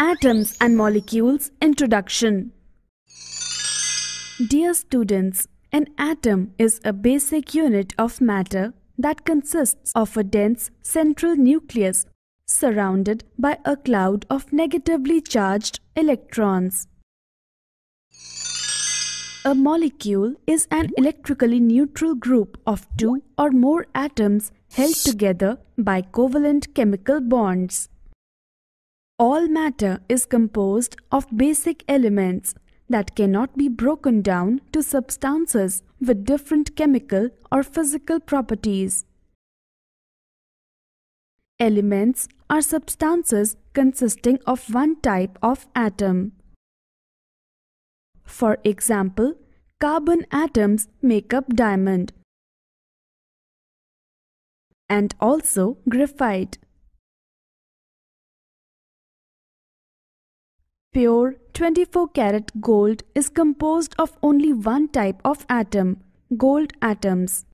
Atoms and Molecules Introduction Dear students, an atom is a basic unit of matter that consists of a dense central nucleus surrounded by a cloud of negatively charged electrons. A molecule is an electrically neutral group of two or more atoms held together by covalent chemical bonds. All matter is composed of basic elements that cannot be broken down to substances with different chemical or physical properties. Elements are substances consisting of one type of atom. For example, carbon atoms make up diamond and also graphite. Pure 24 karat gold is composed of only one type of atom, gold atoms.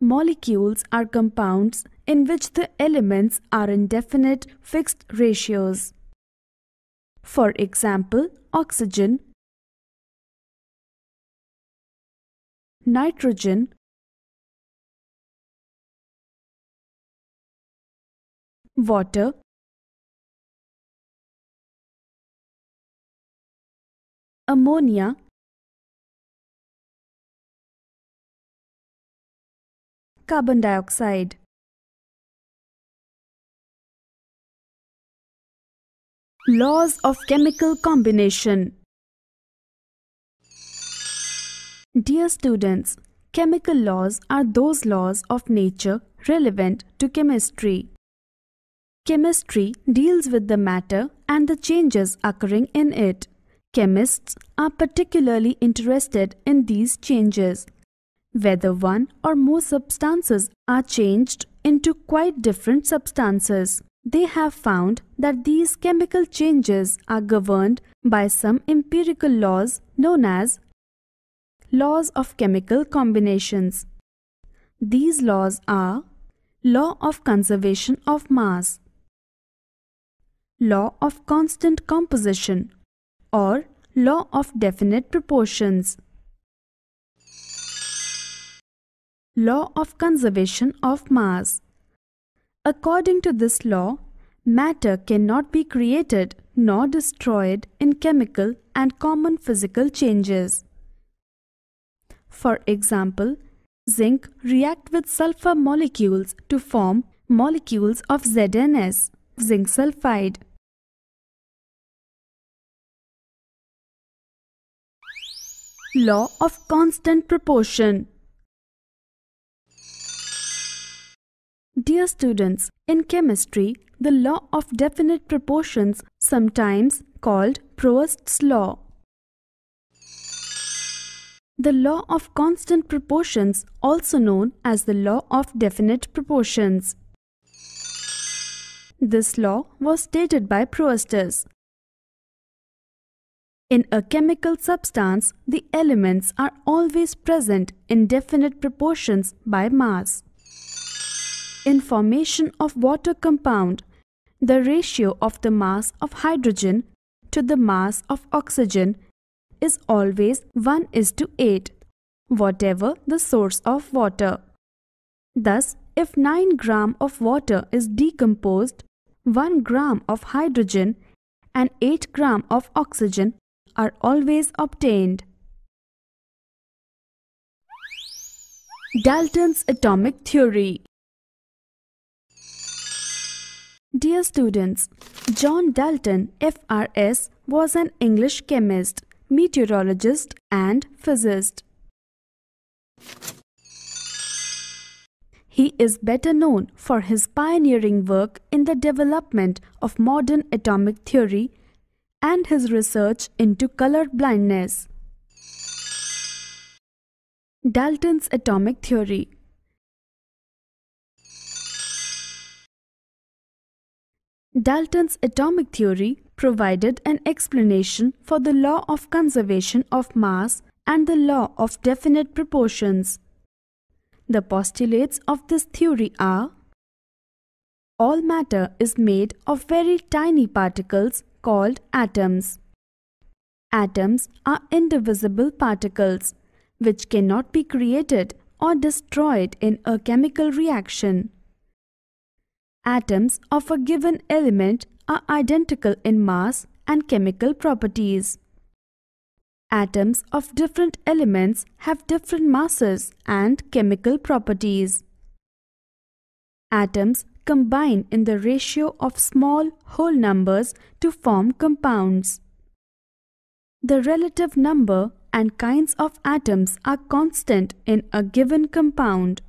Molecules are compounds in which the elements are in definite fixed ratios. For example, oxygen, nitrogen, water, ammonia, carbon dioxide. Laws of chemical combination Dear students, chemical laws are those laws of nature relevant to chemistry. Chemistry deals with the matter and the changes occurring in it. Chemists are particularly interested in these changes. Whether one or more substances are changed into quite different substances. They have found that these chemical changes are governed by some empirical laws known as laws of chemical combinations. These laws are Law of conservation of mass, Law of constant composition or Law of definite proportions. Law of conservation of mass. According to this law, matter cannot be created nor destroyed in chemical and common physical changes. For example, zinc react with sulfur molecules to form molecules of ZnS, zinc sulfide. Law of constant proportion Dear students, in chemistry, the law of definite proportions, sometimes called Proust's law. The law of constant proportions, also known as the law of definite proportions. This law was stated by Proustus. In a chemical substance, the elements are always present in definite proportions by mass. In formation of water compound, the ratio of the mass of hydrogen to the mass of oxygen is always 1 is to 8, whatever the source of water. Thus, if 9 gram of water is decomposed, 1 gram of hydrogen and 8 gram of oxygen are always obtained. Dalton's atomic theory Dear students, John Dalton, FRS, was an English chemist, meteorologist, and physicist. He is better known for his pioneering work in the development of modern atomic theory and his research into color blindness. Dalton's atomic theory Dalton's atomic theory provided an explanation for the law of conservation of mass and the law of definite proportions. The postulates of this theory are All matter is made of very tiny particles called atoms. Atoms are indivisible particles which cannot be created or destroyed in a chemical reaction. Atoms of a given element are identical in mass and chemical properties. Atoms of different elements have different masses and chemical properties. Atoms combine in the ratio of small whole numbers to form compounds. The relative number and kinds of atoms are constant in a given compound.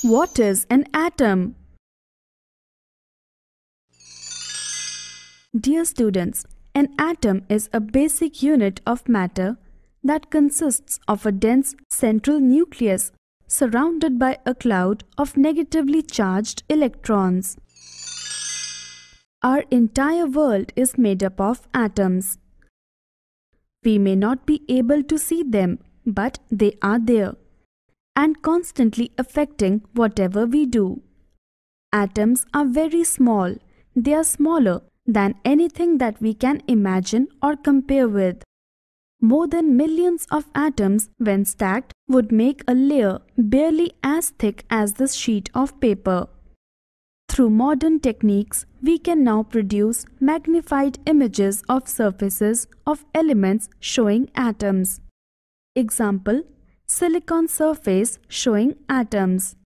What is an atom? Dear students, an atom is a basic unit of matter that consists of a dense central nucleus surrounded by a cloud of negatively charged electrons. Our entire world is made up of atoms. We may not be able to see them, but they are there and constantly affecting whatever we do. Atoms are very small. They are smaller than anything that we can imagine or compare with. More than millions of atoms, when stacked, would make a layer barely as thick as this sheet of paper. Through modern techniques, we can now produce magnified images of surfaces of elements showing atoms. Example, silicon surface showing atoms.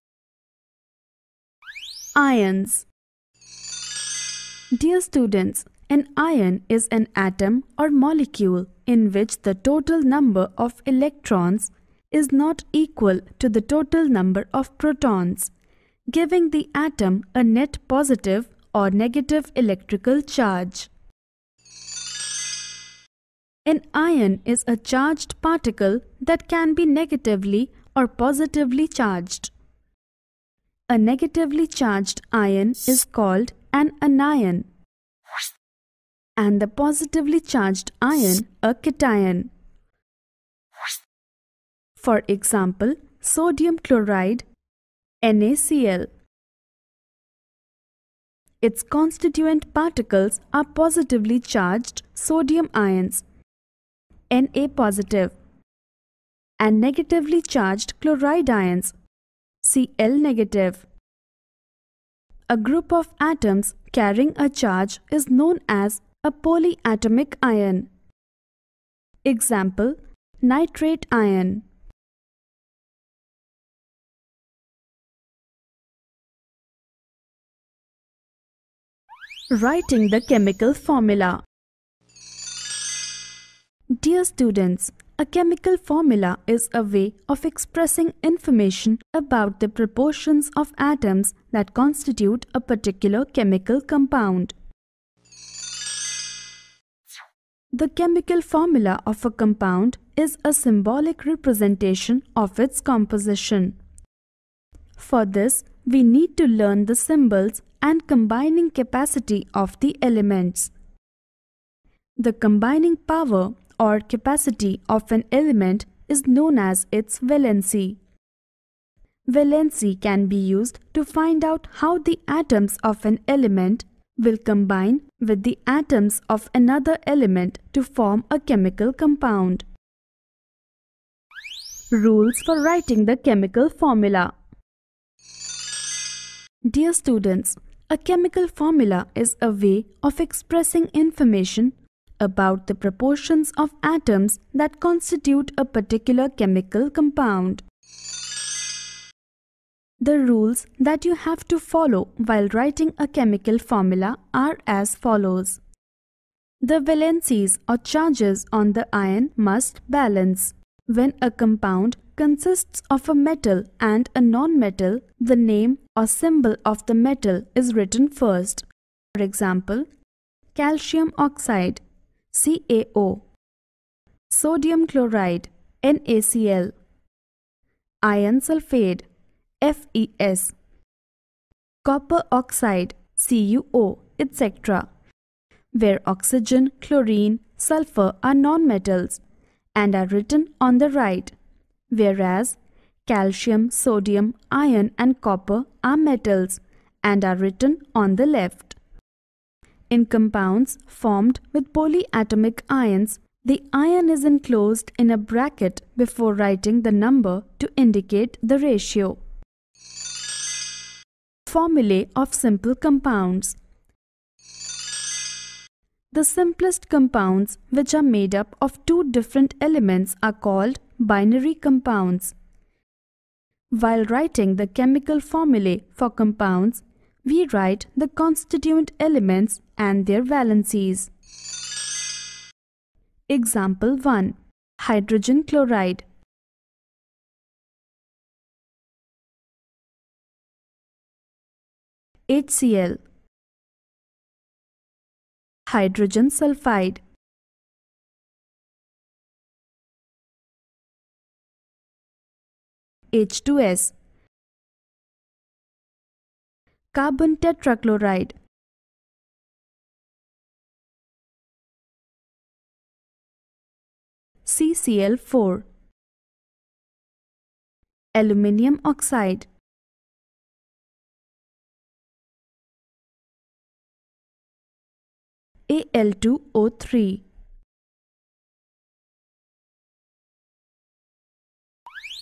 Ions Dear students, an ion is an atom or molecule in which the total number of electrons is not equal to the total number of protons, giving the atom a net positive or negative electrical charge. An ion is a charged particle that can be negatively or positively charged. A negatively charged ion is called an anion and the positively charged ion a cation. For example, sodium chloride NaCl. Its constituent particles are positively charged sodium ions Na positive and negatively charged chloride ions Cl negative. A group of atoms carrying a charge is known as a polyatomic ion. Example Nitrate ion. Writing the chemical formula. Dear students, a chemical formula is a way of expressing information about the proportions of atoms that constitute a particular chemical compound. The chemical formula of a compound is a symbolic representation of its composition. For this, we need to learn the symbols and combining capacity of the elements. The combining power or capacity of an element is known as its valency. Valency can be used to find out how the atoms of an element will combine with the atoms of another element to form a chemical compound. Rules for writing the chemical formula Dear students, a chemical formula is a way of expressing information about the proportions of atoms that constitute a particular chemical compound. The rules that you have to follow while writing a chemical formula are as follows. The valencies or charges on the ion must balance. When a compound consists of a metal and a non-metal, the name or symbol of the metal is written first. For example, calcium oxide CaO, sodium chloride NaCl, iron sulfate FeS, copper oxide CuO, etc., where oxygen, chlorine, sulfur are nonmetals and are written on the right, whereas calcium, sodium, iron and copper are metals and are written on the left. In compounds formed with polyatomic ions, the ion is enclosed in a bracket before writing the number to indicate the ratio. Formulae of simple compounds The simplest compounds which are made up of two different elements are called binary compounds. While writing the chemical formulae for compounds, we write the constituent elements and their valencies. Example 1. Hydrogen chloride HCl Hydrogen sulfide. H2S Carbon tetrachloride. CCl4 Aluminium oxide Al2O3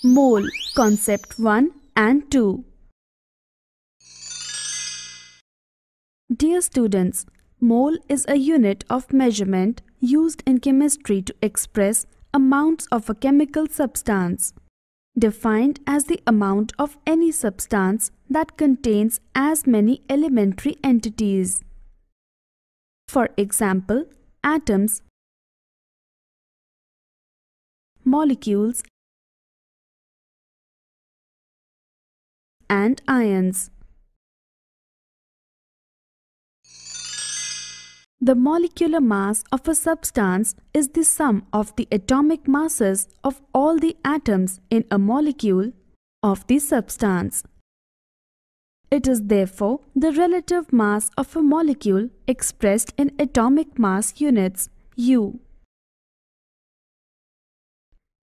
Mole Concept 1 and 2 Dear students, mole is a unit of measurement used in chemistry to express amounts of a chemical substance, defined as the amount of any substance that contains as many elementary entities. For example, atoms, molecules, and ions. The molecular mass of a substance is the sum of the atomic masses of all the atoms in a molecule of the substance. It is therefore the relative mass of a molecule expressed in atomic mass units U.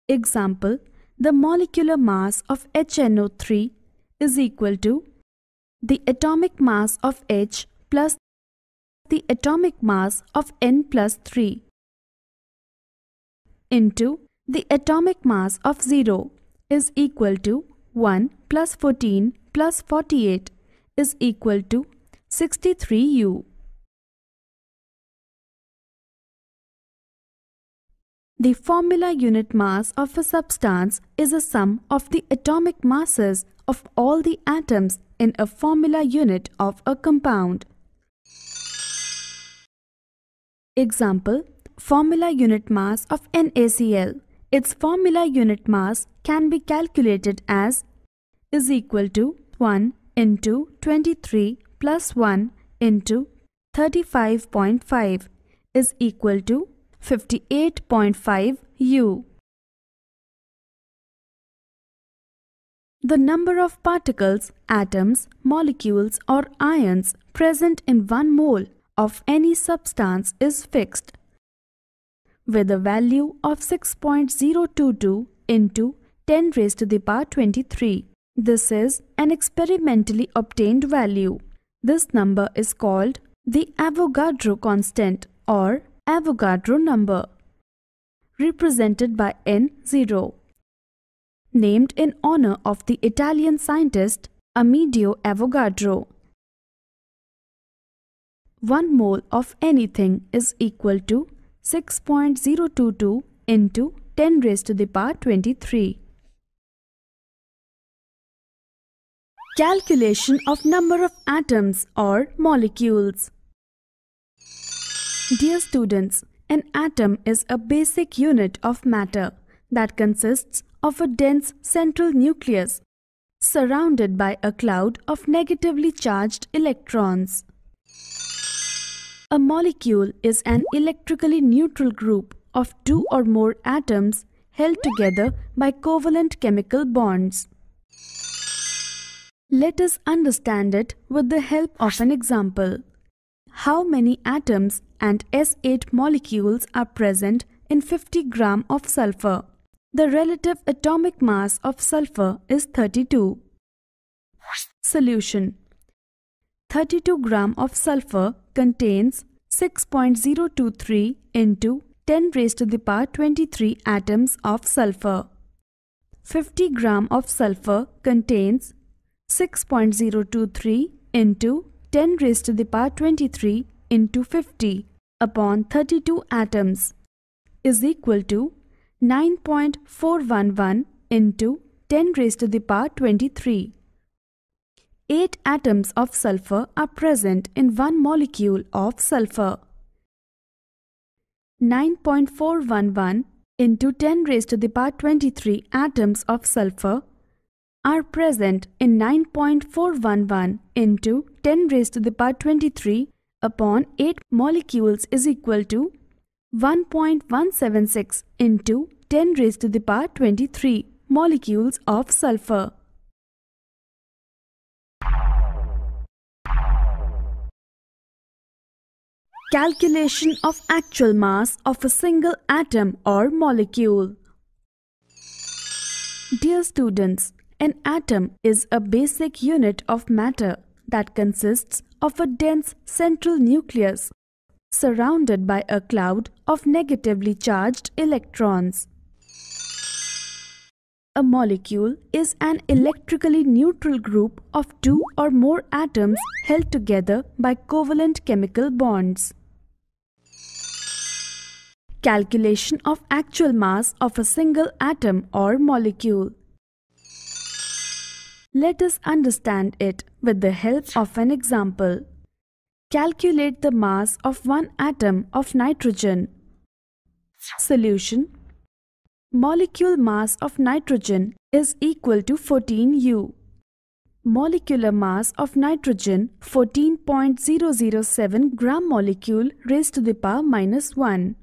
Example, the molecular mass of HNO3 is equal to the atomic mass of H plus the atomic mass of n plus 3 into the atomic mass of 0 is equal to 1 plus 14 plus 48 is equal to 63U. The formula unit mass of a substance is a sum of the atomic masses of all the atoms in a formula unit of a compound. Example, formula unit mass of NaCl. Its formula unit mass can be calculated as is equal to 1 into 23 plus 1 into 35.5 is equal to 58.5 U. The number of particles, atoms, molecules or ions present in one mole of any substance is fixed with a value of 6.022 into 10 raised to the power 23. This is an experimentally obtained value. This number is called the Avogadro constant or Avogadro number, represented by N0, named in honor of the Italian scientist Amedeo Avogadro. 1 mole of anything is equal to 6.022 into 10 raised to the power 23. Calculation of number of atoms or molecules. Dear students, an atom is a basic unit of matter that consists of a dense central nucleus surrounded by a cloud of negatively charged electrons. A molecule is an electrically neutral group of two or more atoms held together by covalent chemical bonds. Let us understand it with the help of an example. How many atoms and S8 molecules are present in 50 gram of sulfur. The relative atomic mass of sulfur is 32. Solution 32 gram of sulfur contains 6.023 into 10 raised to the power 23 atoms of sulfur. 50 gram of sulfur contains 6.023 into 10 raised to the power 23 into 50 upon 32 atoms is equal to 9.411 into 10 raised to the power 23. 8 atoms of sulfur are present in one molecule of sulfur. 9.411 into 10 raised to the power 23 atoms of sulfur are present in 9.411 into 10 raised to the power 23 upon 8 molecules is equal to 1.176 into 10 raised to the power 23 molecules of sulfur. Calculation of actual mass of a single atom or molecule. Dear students, an atom is a basic unit of matter that consists of a dense central nucleus surrounded by a cloud of negatively charged electrons. A molecule is an electrically neutral group of two or more atoms held together by covalent chemical bonds. Calculation of actual mass of a single atom or molecule. Let us understand it with the help of an example. Calculate the mass of one atom of nitrogen. Solution Molecule mass of nitrogen is equal to 14U. Molecular mass of nitrogen 14.007 gram molecule raised to the power minus 1.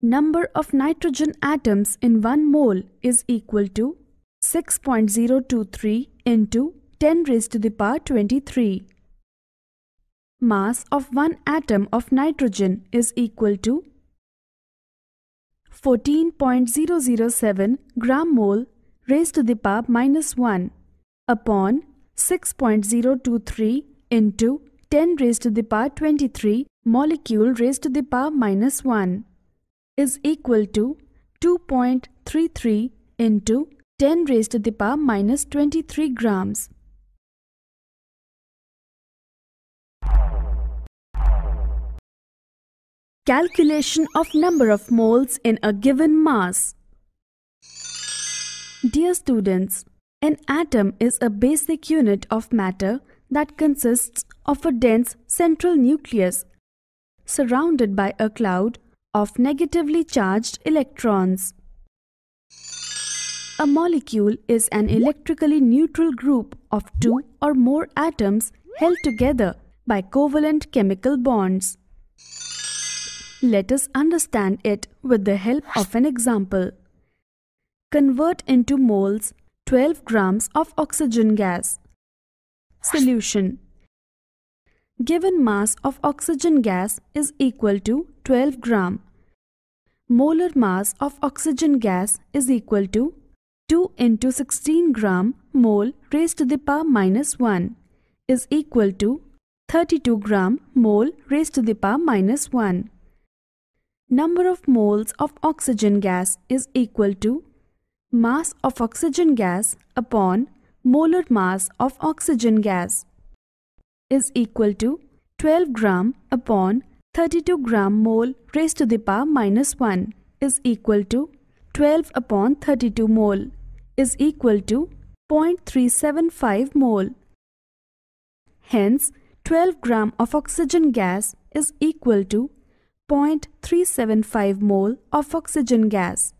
Number of nitrogen atoms in 1 mole is equal to 6.023 into 10 raised to the power 23. Mass of one atom of nitrogen is equal to 14.007 gram mole raised to the power minus 1 upon 6.023 into 10 raised to the power 23 molecule raised to the power minus 1 is equal to 2.33 into 10 raised to the power minus 23 grams. Calculation of number of moles in a given mass. Dear students, an atom is a basic unit of matter that consists of a dense central nucleus surrounded by a cloud of negatively charged electrons. A molecule is an electrically neutral group of two or more atoms held together by covalent chemical bonds. Let us understand it with the help of an example. Convert into moles 12 grams of oxygen gas. Solution Given mass of oxygen gas is equal to 12 gram. Molar mass of oxygen gas is equal to 2 into 16 gram mole raised to the power minus 1 is equal to 32 gram mole raised to the power minus 1 number of moles of oxygen gas is equal to mass of oxygen gas upon molar mass of oxygen gas is equal to 12 gram upon 32 gram mole raised to the power minus 1 is equal to 12 upon 32 mole is equal to 0.375 mole. Hence, 12 gram of oxygen gas is equal to 0.375 mole of oxygen gas.